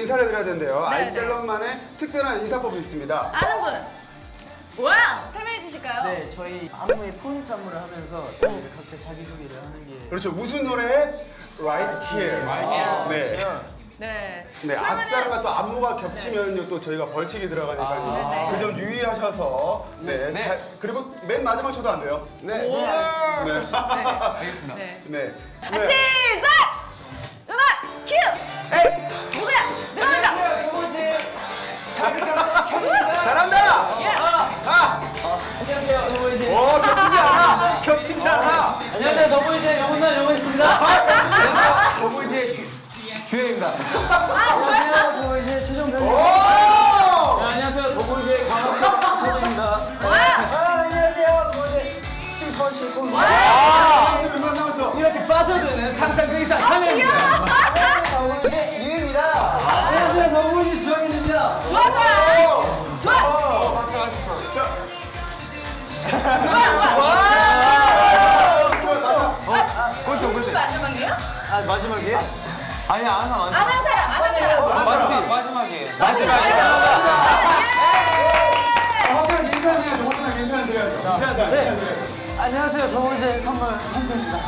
인사를 드려야 되는데요. 네, 아이셀럽만의 특별한 인사법이 있습니다. 아는 분. 와우! 설명해 주실까요? 네, 저희 안무의 포인트 안무를 하면서 저희가 각자 자기소개를 하는 게 그렇죠. 무슨 노래? Right Here. 네. 네. 네, 앞자랑과 또 안무가 겹치면요 또 저희가 벌칙이 들어가니까요. 네, 그점 유의하셔서 네. 사- 그리고 맨 마지막 쳐도 안 돼요. 네. 네. 네. 네. 아, 시작! 음악 큐! 에이! 영훈나 영훈입니다. 더보이즈 주혜입니다. 안녕하세요, 더보이즈 최종병. 오! 안녕하세요, 더보이즈 광학입니다. 안녕하세요, 더보이즈 스티펀치 콩. 얼마 남았어? 이렇게 빠져드는 상상 그 이상 참여입니다. 안녕하세요, 더보이즈 유입니다. 안녕하세요, 더보이즈 주영입니다. 좋아, 좋 마지막이에요? 아 마지막이에요? 아니 아나 완전. 아는 사람, 아는 사람. 마지막 마지막이에요. 화면 인사해야죠. 화면 인사 드려야죠. 인사 드려야죠. 안녕하세요, 더보이즈 선물 홍수입니다.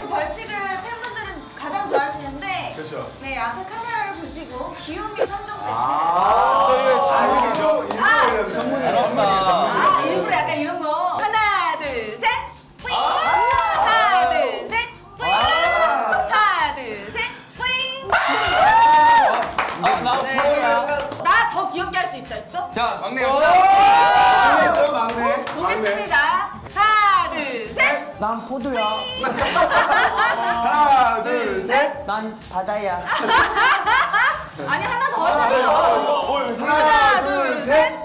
그 벌칙을 팬분들은 가장 좋아하시는데 그렇죠. 네, 앞에 카메라를 보시고 귀요미 선정됐어 나 네. 나더 귀엽게 할 수 있다 했어? 자, 막내 막내죠, 막내. 막내. 보겠습니다. 하나, 둘, 셋. 난 포도야. 하나, 둘, 셋. 난 바다야. 아니, 하나 더 하셔야죠. 하나, 둘, 셋.